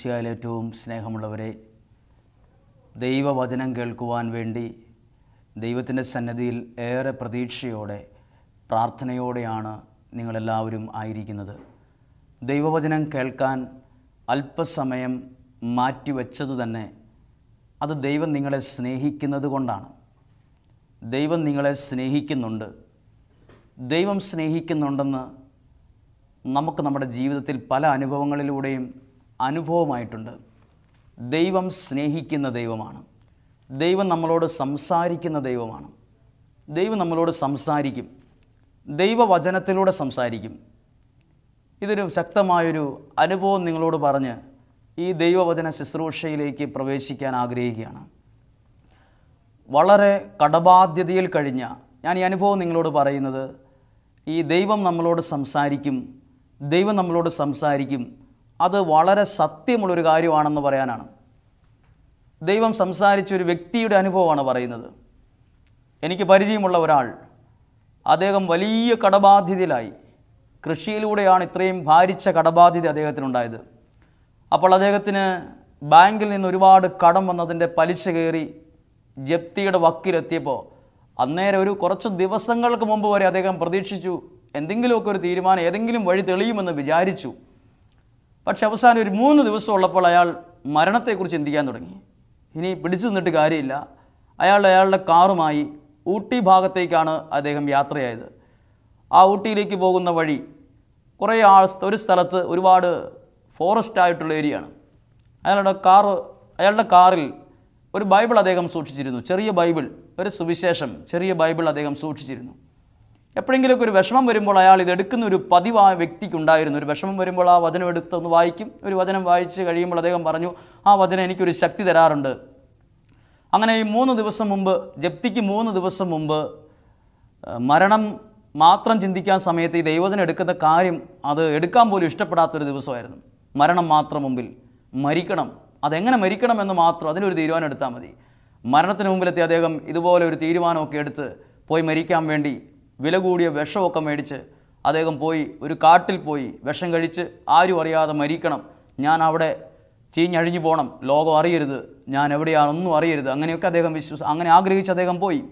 മിശിയായിൽ ഏറ്റവും സ്നേഹമുള്ളവരെ ദൈവവചനം കേൾക്കുവാൻ വേണ്ടി ദൈവത്തിന്റെ സന്നദ്ധിയിൽ ഏറെ പ്രതീക്ഷയോടെ പ്രാർത്ഥനയോടെയാണ് നിങ്ങളെല്ലാവരും ആയിരിക്കുന്നത്. ദൈവവചനം കേൾക്കാൻ അല്പസമയം മാറ്റിവെച്ചത് തന്നെ അത് ദൈവം നിങ്ങളെ സ്നേഹിക്കുന്നത് കൊണ്ടാണ്. ദൈവം നിങ്ങളെ സ്നേഹിക്കുന്നുണ്ട്. ദൈവം സ്നേഹിക്കുന്നുണ്ടെന്ന് നമുക്ക് നമ്മുടെ ജീവിതത്തിൽ പല അനുഭവങ്ങളിലൂടെയും അനുഭവമായിട്ടുണ്ട്. ദൈവം സ്നേഹിക്കുന്ന ദൈവമാണ്. ദൈവം നമ്മളോട് സംസാരിക്കുന്ന ദൈവമാണ്. ദൈവം നമ്മളോട് സംസാരിക്കും. ദൈവവചനത്തിലൂടെ സംസാരിക്കും. ഇതൊരു ശക്തമായൊരു അനുഭവം നിങ്ങളോട് പറഞ്ഞ് ഈ ദൈവവചന ശുശ്രൂഷയിലേക്ക് പ്രവേശിക്കാൻ ആഗ്രഹിക്കുകയാണ്. വളരെ കടബാധ്യതയിൽ കഴിഞ്ഞ ഞാൻ ഈ അനുഭവം നിങ്ങളോട് പറയുന്നത് ഈ ദൈവം നമ്മളോട് സംസാരിക്കും. ദൈവം നമ്മളോട് സംസാരിക്കും. അത് വളരെ സത്യമുള്ളൊരു കാര്യമാണെന്ന് പറയാനാണ്. ദൈവം സംസാരിച്ച ഒരു വ്യക്തിയുടെ അനുഭവമാണ് പറയുന്നത്. എനിക്ക് പരിചയമുള്ള ഒരാൾ അദ്ദേഹം വലിയ കടബാധ്യതയിലായി. കൃഷിയിലൂടെയാണ് ഇത്രയും ഭാരിച്ച കടബാധ്യത അദ്ദേഹത്തിനുണ്ടായത്. അപ്പോൾ അദ്ദേഹത്തിന് ബാങ്കിൽ നിന്ന് ഒരുപാട് കടം വന്നതിന്റെ പലിശ കയറി ജപ്തിയുടെ വക്കിലെത്തിയപ്പോൾ അന്നേരം ഒരു കുറച്ച് ദിവസങ്ങൾക്ക് മുമ്പ് വരെ അദ്ദേഹം പ്രതീക്ഷിച്ചു എന്തെങ്കിലുമൊക്കെ ഒരു തീരുമാനം ഏതെങ്കിലും വഴി തെളിയുമെന്ന് വിചാരിച്ചു. പക്ഷെ അവസാനം ഒരു മൂന്ന് ദിവസം ഉള്ളപ്പോൾ അയാൾ മരണത്തെക്കുറിച്ച് ചിന്തിക്കാൻ തുടങ്ങി? ഇനി പിടിച്ചു നിന്നിട്ട് കാര്യമില്ല. അയാൾ അയാളുടെ കാറുമായി ഊട്ടി ഭാഗത്തേക്കാണ് അദ്ദേഹം യാത്രയായത്. ആ ഊട്ടിയിലേക്ക് പോകുന്ന വഴി കുറേ ആ ഒരു സ്ഥലത്ത് ഒരുപാട് ഫോറസ്റ്റ് ആയിട്ടുള്ള ഏരിയയാണ് അയാളുടെ കാറ് അയാളുടെ കാറിൽ ഒരു ബൈബിൾ അദ്ദേഹം സൂക്ഷിച്ചിരുന്നു. ചെറിയ ബൈബിൾ ഒരു സുവിശേഷം ചെറിയ ബൈബിൾ അദ്ദേഹം സൂക്ഷിച്ചിരുന്നു. എപ്പോഴെങ്കിലുമൊക്കെ ഒരു വിഷമം വരുമ്പോൾ അയാൾ ഇത് എടുക്കുന്ന ഒരു പതിവായ വ്യക്തിക്കുണ്ടായിരുന്നു. ഒരു വിഷമം വരുമ്പോൾ ആ വചനം എടുത്തൊന്ന് വായിക്കും. ഒരു വചനം വായിച്ച് കഴിയുമ്പോൾ അദ്ദേഹം പറഞ്ഞു ആ വചനം എനിക്കൊരു ശക്തി തരാറുണ്ട്. അങ്ങനെ ഈ മൂന്ന് ദിവസം മുമ്പ് ജപ്തിക്ക് മൂന്ന് ദിവസം മുമ്പ് മരണം മാത്രം ചിന്തിക്കാൻ സമയത്ത് ഈ ദൈവത്തിന് എടുക്കുന്ന കാര്യം അത് എടുക്കാൻ പോലും ഇഷ്ടപ്പെടാത്തൊരു ദിവസമായിരുന്നു. മരണം മാത്രം മുമ്പിൽ. മരിക്കണം. അതെങ്ങനെ മരിക്കണമെന്ന് മാത്രം അതിനൊരു തീരുമാനം എടുത്താൽ മതി. മരണത്തിന് മുമ്പിലെത്തി അദ്ദേഹം ഇതുപോലെ ഒരു തീരുമാനമൊക്കെ എടുത്ത് പോയി മരിക്കാൻ വേണ്ടി വില കൂടിയ വിഷമൊക്കെ മേടിച്ച് അദ്ദേഹം പോയി ഒരു കാട്ടിൽ പോയി വിഷം കഴിച്ച് ആരും അറിയാതെ മരിക്കണം. ഞാൻ അവിടെ ചീഞ്ഞഴിഞ്ഞു പോകണം ലോകം അറിയരുത്. ഞാൻ എവിടെയാണെന്നും അറിയരുത്. അങ്ങനെയൊക്കെ അദ്ദേഹം വിശ്വസ് അങ്ങനെ ആഗ്രഹിച്ച് അദ്ദേഹം പോയി.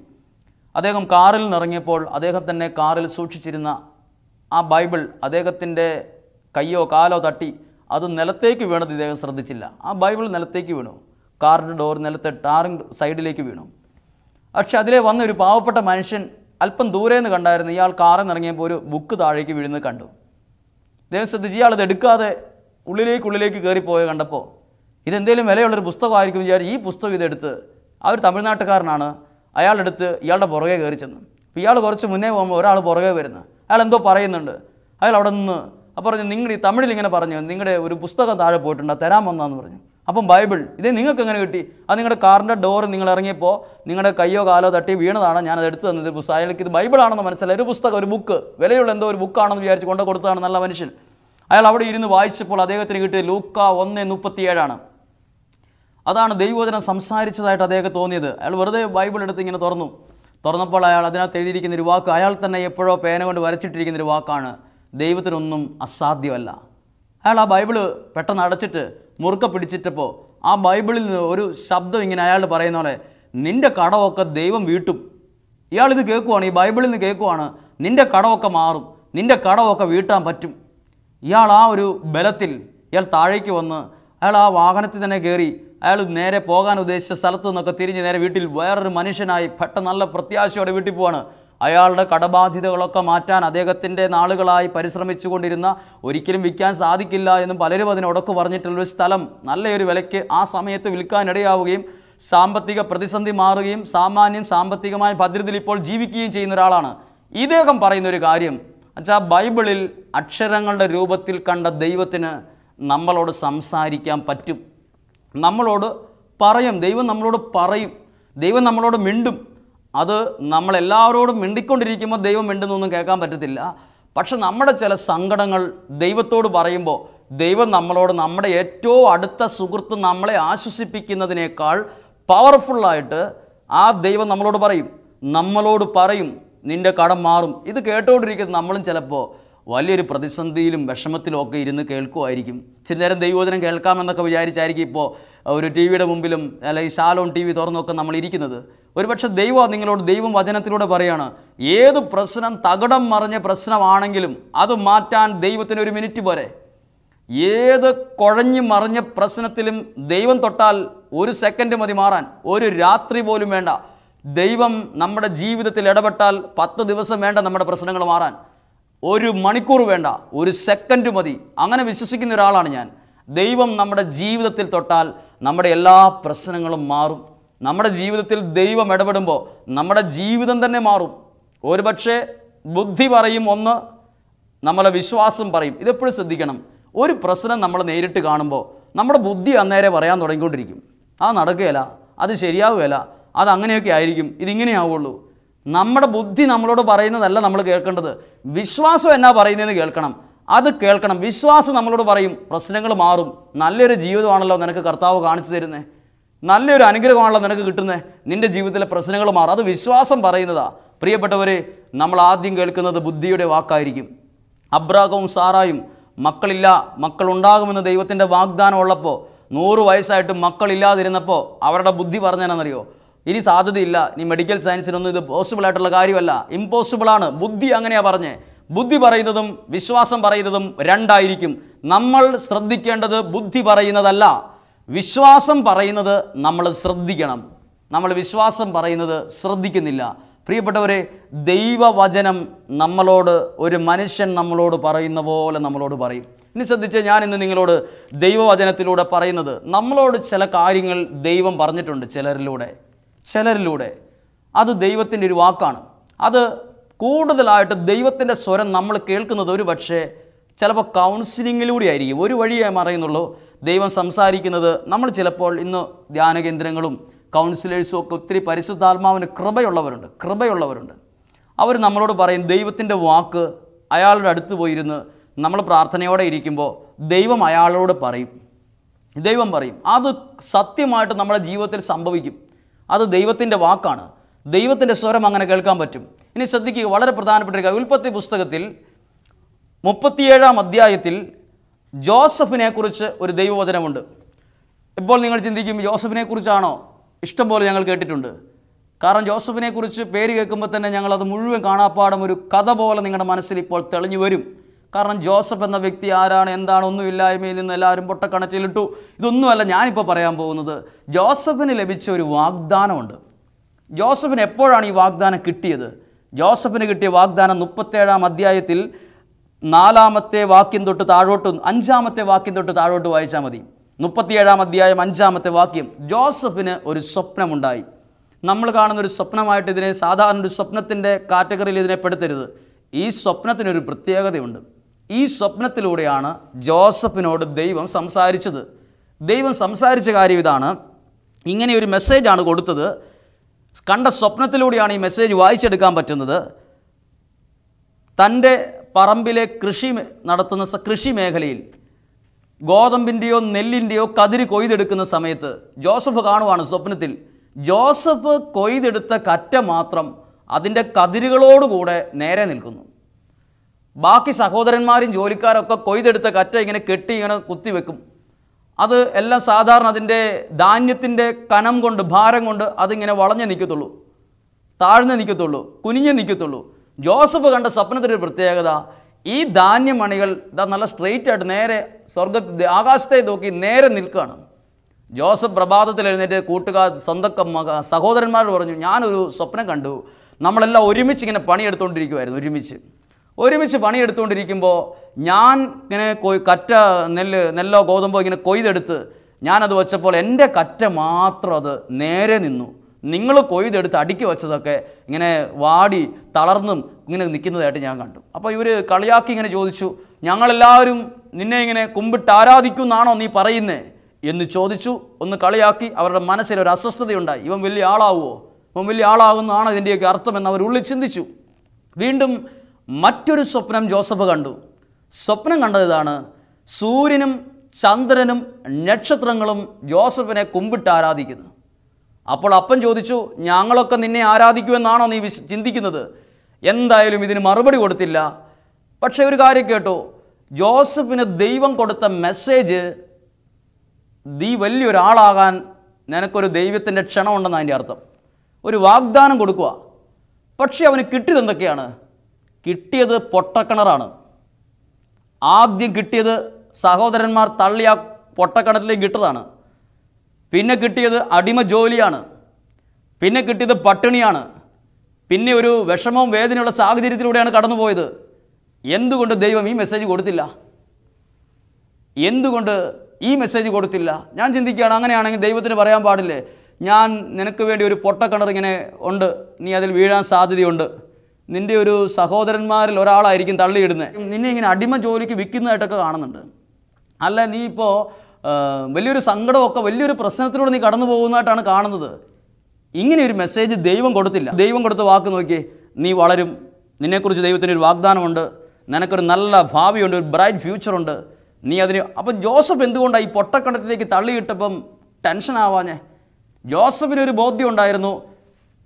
അദ്ദേഹം കാറിൽ നിറങ്ങിയപ്പോൾ അദ്ദേഹം തന്നെ കാറിൽ സൂക്ഷിച്ചിരുന്ന ആ ബൈബിൾ അദ്ദേഹത്തിന്റെ കയ്യോ കാലോ തട്ടി അത് നിലത്തേക്ക് വീണത് ഇദ്ദേഹം ശ്രദ്ധിച്ചില്ല. ആ ബൈബിൾ നിലത്തേക്ക് വീണു. കാറിന്റെ ഡോർ നിലത്തെ ടാറിൻ സൈഡിലേക്ക് വീണു. പക്ഷെ അതിലെ വന്ന ഒരു പാവപ്പെട്ട മനുഷ്യൻ അല്പം ദൂരെ നിന്ന് കണ്ടായിരുന്നു ഇയാൾ കാറിൽ ഒരു ബുക്ക് താഴേക്ക് വീഴുന്നത് കണ്ടു. ദൈവം ശ്രദ്ധിച്ച് ഇയാൾ ഇത് എടുക്കാതെ ഉള്ളിലേക്കുള്ളിലേക്ക് ഉള്ളിലേക്ക് കയറിപ്പോയ കണ്ടപ്പോൾ ഇതെന്തേലും വിലയുള്ളൊരു പുസ്തകമായിരിക്കും വിചാരിച്ച് ഈ പുസ്തകം ഇതെടുത്ത് ആ ഒരു തമിഴ്നാട്ടുകാരനാണ് അയാളെടുത്ത് ഇയാളുടെ പുറകെ കയറി ചെന്നു. അപ്പോൾ ഇയാൾ കുറച്ച് മുന്നേ പോകുമ്പോൾ ഒരാൾ പുറകെ വരുന്നു. അയാൾ എന്തോ പറയുന്നുണ്ട്. അയാൾ അവിടെ നിന്ന് അപ്പോൾ പറഞ്ഞു നിങ്ങൾ ഈ തമിഴിൽ ഇങ്ങനെ പറഞ്ഞു. നിങ്ങളുടെ ഒരു പുസ്തകം താഴെ പോയിട്ടുണ്ട്. തരാൻ വന്നാന്ന് പറഞ്ഞു. അപ്പം ബൈബിൾ ഇത് നിങ്ങൾക്ക് എങ്ങനെ കിട്ടി? അത് നിങ്ങളുടെ കാറിന്റെ ഡോർ നിങ്ങൾ ഇറങ്ങിയപ്പോൾ നിങ്ങളുടെ കയ്യോ കാലോ തട്ടി വീണതാണ്. ഞാനത് എടുത്തു തന്നത് പുസ്തകം. അയാൾക്ക് ഇത് ബൈബിളാണെന്ന് മനസ്സിലായി. ഒരു പുസ്തകം ഒരു ബുക്ക് വിലയുള്ള എന്തോ ഒരു ബുക്കാണെന്ന് വിചാരിച്ച് കൊണ്ട് കൊടുത്തതാണ് നല്ല മനുഷ്യൻ. അയാൾ അവിടെ ഇരുന്ന് വായിച്ചപ്പോൾ അദ്ദേഹത്തിന് കിട്ടിയ ലൂക്ക ഒന്ന് മുപ്പത്തിയേഴാണ്. അതാണ് ദൈവവചനം സംസാരിച്ചതായിട്ട് അദ്ദേഹം തോന്നിയത്. അയാൾ വെറുതെ ബൈബിൾ എടുത്ത് ഇങ്ങനെ തുറന്നു. തുറന്നപ്പോൾ അയാൾ അതിനകത്ത് എഴുതിയിരിക്കുന്ന ഒരു വാക്ക് അയാൾ തന്നെ എപ്പോഴോ പേന കൊണ്ട് വരച്ചിട്ടിരിക്കുന്ന ഒരു വാക്കാണ്. ദൈവത്തിനൊന്നും അസാധ്യമല്ല. അയാൾ ആ ബൈബിൾ പെട്ടെന്ന് അടച്ചിട്ട് മുറുക്ക പിടിച്ചിട്ടപ്പോൾ ആ ബൈബിളിൽ നിന്ന് ഒരു ശബ്ദം ഇങ്ങനെ അയാൾ പറയുന്ന പോലെ നിന്റെ കടമൊക്കെ ദൈവം വീട്ടും. ഇയാൾ ഇത് കേൾക്കുവാണ് ഈ ബൈബിളിൽ നിന്ന് കേൾക്കുവാണ് നിന്റെ കടമൊക്കെ മാറും നിന്റെ കടമൊക്കെ വീട്ടാൻ പറ്റും. ഇയാൾ ആ ഒരു ബലത്തിൽ ഇയാൾ താഴേക്ക് വന്ന് അയാൾ ആ വാഹനത്തിൽ തന്നെ കയറി അയാൾ നേരെ പോകാൻ ഉദ്ദേശിച്ച സ്ഥലത്ത് നിന്നൊക്കെ തിരിഞ്ഞ് നേരെ വീട്ടിൽ വേറൊരു മനുഷ്യനായി പെട്ടെന്ന് നല്ല പ്രത്യാശയോടെ വീട്ടിൽ പോവാണ്. അയാളുടെ കടബാധ്യതകളൊക്കെ മാറ്റാൻ അദ്ദേഹത്തിന്റെ നാളുകളായി പരിശ്രമിച്ചുകൊണ്ടിരുന്ന ഒരിക്കലും വിൽക്കാൻ സാധിക്കില്ല എന്നും പലരും അതിനൊടക്കു പറഞ്ഞിട്ടുള്ളൊരു സ്ഥലം നല്ലൊരു വിലയ്ക്ക് ആ സമയത്ത് വിൽക്കാനിടയാവുകയും സാമ്പത്തിക പ്രതിസന്ധി മാറുകയും സാമാന്യം സാമ്പത്തികമായ ഭദ്രതയിൽ ഇപ്പോൾ ജീവിക്കുകയും ചെയ്യുന്ന ഒരാളാണ്. ഇദ്ദേഹം പറയുന്ന ഒരു കാര്യം എന്നുവെച്ചാൽ ബൈബിളിൽ അക്ഷരങ്ങളുടെ രൂപത്തിൽ കണ്ട ദൈവത്തിന് നമ്മളോട് സംസാരിക്കാൻ പറ്റും. നമ്മളോട് പറയും ദൈവം നമ്മളോട് പറയും ദൈവം നമ്മളോട് മിണ്ടും. അത് നമ്മളെല്ലാവരോടും മിണ്ടിക്കൊണ്ടിരിക്കുമ്പോൾ ദൈവം മിണ്ടുന്നൊന്നും കേൾക്കാൻ പറ്റത്തില്ല. പക്ഷെ നമ്മുടെ ചില സങ്കടങ്ങൾ ദൈവത്തോട് പറയുമ്പോൾ ദൈവം നമ്മളോട് നമ്മുടെ ഏറ്റവും അടുത്ത സുഹൃത്ത് നമ്മളെ ആശ്വസിപ്പിക്കുന്നതിനേക്കാൾ പവർഫുള്ളായിട്ട് ആ ദൈവം നമ്മളോട് പറയും. നമ്മളോട് പറയും നിന്റെ കടം മാറും. ഇത് കേട്ടുകൊണ്ടിരിക്കുന്ന നമ്മളും ചിലപ്പോൾ വലിയൊരു പ്രതിസന്ധിയിലും വിഷമത്തിലും ഒക്കെ ഇരുന്ന് കേൾക്കുമായിരിക്കും. ഇച്ചിരി നേരം ദൈവോചനം കേൾക്കാമെന്നൊക്കെ വിചാരിച്ചായിരിക്കും ഇപ്പോൾ ഒരു ടി വിയുടെ മുമ്പിലും അല്ലെങ്കിൽ ശാലോൺ ടി വി തുറന്നൊക്കെ നമ്മൾ ഇരിക്കുന്നത്. ഒരുപക്ഷെ ദൈവം നിങ്ങളോട് ദൈവം വചനത്തിലൂടെ പറയാണ് ഏത് പ്രശ്നം തകടം മറിഞ്ഞ പ്രശ്നമാണെങ്കിലും അത് മാറ്റാൻ ദൈവത്തിന് ഒരു മിനിറ്റ് പോരെ. ഏത് കുഴഞ്ഞു മറിഞ്ഞ പ്രശ്നത്തിലും ദൈവം തൊട്ടാൽ ഒരു സെക്കൻഡ് മതി മാറാൻ ഒരു രാത്രി പോലും വേണ്ട. ദൈവം നമ്മുടെ ജീവിതത്തിൽ ഇടപെട്ടാൽ പത്ത് ദിവസം വേണ്ട നമ്മുടെ പ്രശ്നങ്ങൾ മാറാൻ. ഒരു മണിക്കൂർ വേണ്ട ഒരു സെക്കൻഡ് മതി. അങ്ങനെ വിശ്വസിക്കുന്ന ഒരാളാണ് ഞാൻ. ദൈവം നമ്മുടെ ജീവിതത്തിൽ തൊട്ടാൽ നമ്മുടെ എല്ലാ പ്രശ്നങ്ങളും മാറും. നമ്മുടെ ജീവിതത്തിൽ ദൈവം ഇടപെടുമ്പോൾ നമ്മുടെ ജീവിതം തന്നെ മാറും. ഒരുപക്ഷെ ബുദ്ധി പറയും ഒന്ന് നമ്മളെ വിശ്വാസം പറയും. ഇതെപ്പോഴും ശ്രദ്ധിക്കണം. ഒരു പ്രശ്നം നമ്മൾ നേരിട്ട് കാണുമ്പോൾ നമ്മുടെ ബുദ്ധി അന്നേരെ പറയാൻ തുടങ്ങിക്കൊണ്ടിരിക്കും. അത് നടക്കുകയില്ല അത് ശരിയാവുകയില്ല അത് അങ്ങനെയൊക്കെ ആയിരിക്കും ഇതിങ്ങനെ ആവുള്ളൂ. നമ്മുടെ ബുദ്ധി നമ്മളോട് പറയുന്നതല്ല നമ്മൾ കേൾക്കേണ്ടത്. വിശ്വാസം എന്നാ പറയുന്നതെന്ന് കേൾക്കണം. അത് കേൾക്കണം. വിശ്വാസം നമ്മളോട് പറയും. പ്രശ്നങ്ങൾ മാറും. നല്ലൊരു ജീവിതമാണല്ലോ നിനക്ക് കർത്താവ് കാണിച്ചു തരുന്നത് നല്ലൊരു അനുഗ്രഹമാണല്ലോ നിനക്ക് കിട്ടുന്നത് നിന്റെ ജീവിതത്തിലെ പ്രശ്നങ്ങൾ മാറും. അത് വിശ്വാസം പറയുന്നതാ. പ്രിയപ്പെട്ടവരെ നമ്മൾ ആദ്യം കേൾക്കുന്നത് ബുദ്ധിയുടെ വാക്കായിരിക്കും. അബ്രാഹവും സാറായും മക്കളില്ല മക്കളുണ്ടാകുമെന്ന് ദൈവത്തിന്റെ വാഗ്ദാനം ഉള്ളപ്പോൾ നൂറ് വയസ്സായിട്ടും മക്കളില്ലാതിരുന്നപ്പോൾ അവരുടെ ബുദ്ധി പറഞ്ഞതെന്നറിയോ? ഇനി സാധ്യതയില്ല. ഇനി മെഡിക്കൽ സയൻസിനൊന്നും ഇത് പോസിബിൾ ആയിട്ടുള്ള കാര്യമല്ല. ഇമ്പോസിബിളാണ് ബുദ്ധി അങ്ങനെയാ പറഞ്ഞേ. ബുദ്ധി പറയുന്നതും വിശ്വാസം പറയുന്നതും രണ്ടായിരിക്കും. നമ്മൾ ശ്രദ്ധിക്കേണ്ടത് ബുദ്ധി പറയുന്നതല്ല. വിശ്വാസം പറയുന്നത് നമ്മൾ ശ്രദ്ധിക്കണം. നമ്മൾ വിശ്വാസം പറയുന്നത് ശ്രദ്ധിക്കുന്നില്ല. പ്രിയപ്പെട്ടവരെ ദൈവവചനം നമ്മളോട് ഒരു മനുഷ്യൻ നമ്മളോട് പറയുന്ന പോലെ നമ്മളോട് പറയും. ഇനി ശ്രദ്ധിച്ച് ഞാൻ ഇന്ന് നിങ്ങളോട് ദൈവവചനത്തിലൂടെ പറയുന്നത്. നമ്മളോട് ചില കാര്യങ്ങൾ ദൈവം പറഞ്ഞിട്ടുണ്ട് ചിലരിലൂടെ. ചിലരിലൂടെ. അത് ദൈവത്തിന്റെ ഒരു വാക്കാണ്. അത് കൂടുതലായിട്ട് ദൈവത്തിന്റെ സ്വരം നമ്മൾ കേൾക്കുന്നത് ഒരു പക്ഷേ ചിലപ്പോൾ കൗൺസിലിങ്ങിലൂടെ ആയിരിക്കും ഒരു വഴിയേ മറയുന്നുള്ളൂ. ദൈവം സംസാരിക്കുന്നത് നമ്മൾ ചിലപ്പോൾ ഇന്ന് ധ്യാന കേന്ദ്രങ്ങളും കൗൺസിലേഴ്സും ഒക്കെ ഒത്തിരി പരിശുദ്ധാത്മാവിന് കൃപയുള്ളവരുണ്ട്. കൃപയുള്ളവരുണ്ട്. അവർ നമ്മളോട് പറയും ദൈവത്തിന്റെ വാക്ക് അയാളുടെ അടുത്ത് പോയിരുന്ന് നമ്മൾ പ്രാർത്ഥനയോടെ ഇരിക്കുമ്പോൾ ദൈവം അയാളോട് പറയും. ദൈവം പറയും അത് സത്യമായിട്ട് നമ്മുടെ ജീവിതത്തിൽ സംഭവിക്കും. അത് ദൈവത്തിന്റെ വാക്കാണ്. ദൈവത്തിന്റെ സ്വരം അങ്ങനെ കേൾക്കാൻ പറ്റും. ഇനി ശ്രദ്ധിക്കുക വളരെ പ്രധാനപ്പെട്ട ഒരു ഉൽപ്പത്തി പുസ്തകത്തിൽ മുപ്പത്തിയേഴാം അധ്യായത്തിൽ ജോസഫിനെക്കുറിച്ച് ഒരു ദൈവവചനമുണ്ട്. ഇപ്പോൾ നിങ്ങൾ ചിന്തിക്കും ജോസഫിനെക്കുറിച്ചാണോ ഇഷ്ടംപോലെ ഞങ്ങൾ കേട്ടിട്ടുണ്ട്. കാരണം ജോസഫിനെക്കുറിച്ച് പേര് കേൾക്കുമ്പോൾ തന്നെ ഞങ്ങളത് മുഴുവൻ കാണാപ്പാടം ഒരു കഥ പോലെ നിങ്ങളുടെ മനസ്സിൽ ഇപ്പോൾ തെളിഞ്ഞു വരും. കാരണം ജോസഫ് എന്ന വ്യക്തി ആരാണ് എന്താണ് ഒന്നുമില്ലായ്മയിൽ നിന്ന് എല്ലാവരും പൊട്ടക്കണറ്റിലിട്ടു. ഇതൊന്നുമല്ല ഞാനിപ്പോൾ പറയാൻ പോകുന്നത്. ജോസഫിന് ലഭിച്ച ഒരു വാഗ്ദാനമുണ്ട്. ജോസഫിന് എപ്പോഴാണ് ഈ വാഗ്ദാനം കിട്ടിയത്? ജോസഫിന് കിട്ടിയ വാഗ്ദാനം മുപ്പത്തേഴാം അധ്യായത്തിൽ നാലാമത്തെ വാക്യം തൊട്ട് താഴോട്ട് അഞ്ചാമത്തെ വാക്യം തൊട്ട് താഴോട്ട് വായിച്ചാൽ മതി. മുപ്പത്തിയേഴാം അധ്യായം അഞ്ചാമത്തെ വാക്യം. ജോസഫിന് ഒരു സ്വപ്നമുണ്ടായി. നമ്മൾ കാണുന്ന ഒരു സ്വപ്നമായിട്ട് ഇതിനെ സാധാരണ ഒരു സ്വപ്നത്തിന്റെ കാറ്റഗറിയിൽ ഇതിനെ പെടുത്തരുത്. ഈ സ്വപ്നത്തിനൊരു പ്രത്യേകതയുണ്ട്. ഈ സ്വപ്നത്തിലൂടെയാണ് ജോസഫിനോട് ദൈവം സംസാരിച്ചത്. ദൈവം സംസാരിച്ച കാര്യം ഇതാണ്. ഇങ്ങനെ ഒരു മെസ്സേജാണ് കൊടുത്തത്. കണ്ട സ്വപ്നത്തിലൂടെയാണ് ഈ മെസ്സേജ് വായിച്ചെടുക്കാൻ പറ്റുന്നത്. തന്റെ പറമ്പിലെ കൃഷി നടത്തുന്ന കൃഷി മേഖലയിൽ ഗോതമ്പിന്റെയോ നെല്ലിന്റെയോ കതിര് കൊയ്തെടുക്കുന്ന സമയത്ത് ജോസഫ് കാണുവാണ് സ്വപ്നത്തിൽ. ജോസഫ് കൊയ്തെടുത്ത കറ്റ മാത്രം അതിന്റെ കതിരുകളോടുകൂടെ നേരെ നിൽക്കുന്നു. ബാക്കി സഹോദരന്മാരും ജോലിക്കാരൊക്കെ കൊയ്തെടുത്ത കറ്റ ഇങ്ങനെ കെട്ടി ഇങ്ങനെ കുത്തിവെക്കും അത് എല്ലാം സാധാരണ അതിന്റെ ധാന്യത്തിന്റെ കനം കൊണ്ട് ഭാരം കൊണ്ട് അതിങ്ങനെ വളഞ്ഞ് നിൽക്കത്തുള്ളൂ. താഴ്ന്ന് നിൽക്കത്തുള്ളൂ. കുനിഞ്ഞ് നിൽക്കത്തുള്ളൂ. ജോസഫ് കണ്ട സ്വപ്നത്തിന്റെ ഒരു പ്രത്യേകത ഈ ധാന്യമണികൾ ഇതാ നല്ല സ്ട്രെയിറ്റ് ആയിട്ട് നേരെ സ്വർഗത്തിൽ ആകാശത്തെ നോക്കി നേരെ നിൽക്കുകയാണ് ജോസഫ് പ്രഭാതത്തിൽ എഴുന്നേറ്റ് കൂട്ടുകാർ സ്വന്തം മക സഹോദരന്മാരോട് പറഞ്ഞു ഞാനൊരു സ്വപ്നം കണ്ടു. നമ്മളെല്ലാം ഒരുമിച്ച് ഇങ്ങനെ പണിയെടുത്തുകൊണ്ടിരിക്കുമായിരുന്നു ഒരുമിച്ച്. ഒരുമിച്ച് പണിയെടുത്തുകൊണ്ടിരിക്കുമ്പോൾ ഞാൻ ഇങ്ങനെ കൊയ് കറ്റ നെല്ല് നെല്ലോ ഗോതമ്പോ ഇങ്ങനെ കൊയ്തെടുത്ത് ഞാനത് വെച്ചപ്പോൾ എന്റെ കറ്റ മാത്രം അത് നേരെ നിന്നു. നിങ്ങൾ കൊയ്തെടുത്ത് അടുക്കി വെച്ചതൊക്കെ ഇങ്ങനെ വാടി തളർന്നും ഇങ്ങനെ നിൽക്കുന്നതായിട്ട് ഞാൻ കണ്ടു. അപ്പോൾ ഇവർ കളിയാക്കി ഇങ്ങനെ ചോദിച്ചു ഞങ്ങളെല്ലാവരും നിന്നെ ഇങ്ങനെ കുമ്പിട്ട് ആരാധിക്കുന്നാണോ നീ പറയുന്നേ? എന്ന് ചോദിച്ചു. ഒന്ന് കളിയാക്കി അവരുടെ മനസ്സിൽ ഒരു അസ്വസ്ഥതയുണ്ടായി. ഇവൻ വലിയ ആളാവുമോ ഇവൻ വലിയ ആളാകുന്നതാണോ ഇതിന്റെയൊക്കെ അർത്ഥം? എന്ന് അവർ ഉള്ളിൽ ചിന്തിച്ചു. വീണ്ടും മറ്റൊരു സ്വപ്നം ജോസഫ് കണ്ടു. സ്വപ്നം കണ്ടത് ഇതാണ്. സൂര്യനും ചന്ദ്രനും നക്ഷത്രങ്ങളും ജോസഫിനെ കുമ്പിട്ട് ആരാധിക്കുന്നു. അപ്പോൾ അപ്പൻ ചോദിച്ചു ഞങ്ങളൊക്കെ നിന്നെ ആരാധിക്കുമെന്നാണോ നീ വിശ് ചിന്തിക്കുന്നത്? എന്തായാലും ഇതിന് മറുപടി കൊടുത്തില്ല. പക്ഷേ ഒരു കാര്യം കേട്ടോ ജോസഫിന് ദൈവം കൊടുത്ത മെസ്സേജ് നീ വലിയൊരാളാകാൻ നിനക്കൊരു ദൈവത്തിന്റെ ക്ഷണമുണ്ടെന്ന് അതിന്റെ അർത്ഥം. ഒരു വാഗ്ദാനം കൊടുക്കുക പക്ഷേ അവന് കിട്ടിയത് എന്തൊക്കെയാണ്? കിട്ടിയത് പൊട്ടക്കിണറാണ്. ആദ്യം കിട്ടിയത് സഹോദരന്മാർ തള്ളിയ പൊട്ടക്കിണറ്റിലേക്ക് ഇട്ടതാണ്. പിന്നെ കിട്ടിയത് അടിമ ജോലിയാണ്. പിന്നെ കിട്ടിയത് പട്ടിണിയാണ്. പിന്നെ ഒരു വിഷമവും വേദനയുള്ള സാഹചര്യത്തിലൂടെയാണ് കടന്നുപോയത്. എന്തുകൊണ്ട് ദൈവം ഈ മെസ്സേജ് കൊടുത്തില്ല? എന്തുകൊണ്ട് ഈ മെസ്സേജ് കൊടുത്തില്ല? ഞാൻ ചിന്തിക്കുകയാണ് അങ്ങനെയാണെങ്കിൽ ദൈവത്തിന് പറയാൻ പാടില്ലേ? ഞാൻ നിനക്ക് വേണ്ടി ഒരു പൊട്ടക്കിണർ ഇങ്ങനെ ഉണ്ട്. നീ അതിൽ വീഴാൻ സാധ്യതയുണ്ട്. നിന്റെ ഒരു സഹോദരന്മാരിൽ ഒരാളായിരിക്കും തള്ളിയിടുന്നത്. നിന്നെ ഇങ്ങനെ അടിമ ജോലിക്ക് വിൽക്കുന്നതായിട്ടൊക്കെ കാണുന്നുണ്ട്. അല്ല നീ ഇപ്പോൾ വലിയൊരു സങ്കടമൊക്കെ വലിയൊരു പ്രശ്നത്തിലൂടെ നീ കടന്നു പോകുന്നതായിട്ടാണ് കാണുന്നത്. ഇങ്ങനെ ഒരു മെസ്സേജ് ദൈവം കൊടുത്തില്ല. ദൈവം കൊടുത്ത വാക്ക് നോക്കി നീ വളരും. നിന്നെക്കുറിച്ച് ദൈവത്തിന് ഒരു വാഗ്ദാനമുണ്ട്. നിനക്കൊരു നല്ല ഭാവിയുണ്ട് ഒരു ബ്രൈറ്റ് ഫ്യൂച്ചറുണ്ട് നീ അതിന് അപ്പം ജോസഫ് എന്തുകൊണ്ടാണ് ഈ പൊട്ടക്കണ്ടത്തിലേക്ക് തള്ളിയിട്ടപ്പം ടെൻഷൻ ആവാഞ്ഞേ? ജോസഫിന് ഒരു ബോധ്യം ഉണ്ടായിരുന്നു.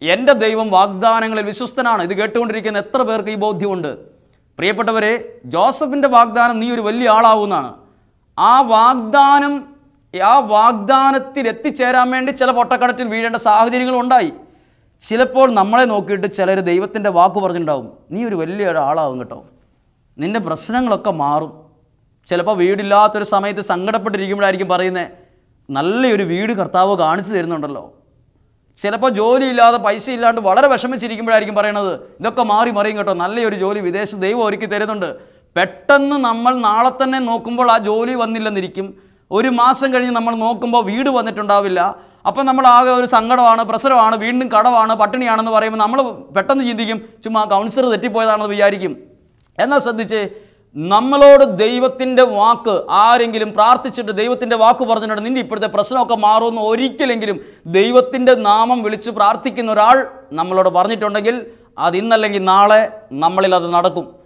എന്റെ ദൈവം വാഗ്ദാനങ്ങളിൽ വിശ്വസ്തനാണ്. ഇത് കേട്ടുകൊണ്ടിരിക്കുന്ന എത്ര പേർക്ക് ഈ ബോധ്യമുണ്ട്? പ്രിയപ്പെട്ടവരെ ജോസഫിന്റെ വാഗ്ദാനം നീ ഒരു വലിയ ആളാവുന്നതാണ് ആ വാഗ്ദാനം ആ വാഗ്ദാനത്തിൽ എത്തിച്ചേരാൻ വേണ്ടി ചില പൊട്ടക്കടത്തിൽ വീഴേണ്ട സാഹചര്യങ്ങൾ ഉണ്ടായി. ചിലപ്പോൾ നമ്മളെ നോക്കിയിട്ട് ചിലർ ദൈവത്തിന്റെ വാക്ക് പറഞ്ഞിട്ടുണ്ടാവും. നീ ഒരു വലിയ ഒരാളാവും കേട്ടോ. നിന്റെ പ്രശ്നങ്ങളൊക്കെ മാറും. ചിലപ്പോൾ വീടില്ലാത്തൊരു സമയത്ത് സങ്കടപ്പെട്ടിരിക്കുമ്പോഴായിരിക്കും പറയുന്നത് നല്ലൊരു വീട് കർത്താവ് കാണിച്ചു തരുന്നുണ്ടല്ലോ. ചിലപ്പോൾ ജോലിയില്ലാതെ പൈസ ഇല്ലാണ്ട് വളരെ വിഷമിച്ചിരിക്കുമ്പോഴായിരിക്കും പറയണത് ഇതൊക്കെ മാറി മറിയും കേട്ടോ. നല്ലൊരു ജോലി വിദേശ ദൈവം ഒരുക്കി തരുന്നുണ്ട്. പെട്ടെന്ന് നമ്മൾ നാളെ തന്നെ നോക്കുമ്പോൾ ആ ജോലി വന്നില്ലെന്നിരിക്കും. ഒരു മാസം കഴിഞ്ഞ് നമ്മൾ നോക്കുമ്പോൾ വീട് വന്നിട്ടുണ്ടാവില്ല. അപ്പം നമ്മൾ ആകെ ഒരു സങ്കടമാണ് പ്രസരമാണ് വീണ്ടും കടമാണ് പട്ടിണിയാണെന്ന് പറയുമ്പോൾ നമ്മൾ പെട്ടെന്ന് ചിന്തിക്കും ചുമ്മാ കൗൺസിലർ തെറ്റിപ്പോയതാണെന്ന് വിചാരിക്കും. എന്നാൽ ശ്രദ്ധിച്ച് നമ്മളോട് ദൈവത്തിന്റെ വാക്ക് ആരെങ്കിലും പ്രാർത്ഥിച്ചിട്ട് ദൈവത്തിന്റെ വാക്ക് പറഞ്ഞിട്ടുണ്ട് നിന്റെ ഇപ്പോഴത്തെ പ്രശ്നമൊക്കെ മാറുമെന്ന് ഒരിക്കലെങ്കിലും ദൈവത്തിന്റെ നാമം വിളിച്ച് പ്രാർത്ഥിക്കുന്ന ഒരാൾ നമ്മളോട് പറഞ്ഞിട്ടുണ്ടെങ്കിൽ അത് ഇന്നല്ലെങ്കിൽ നാളെ നമ്മളിൽ അത് നടക്കും.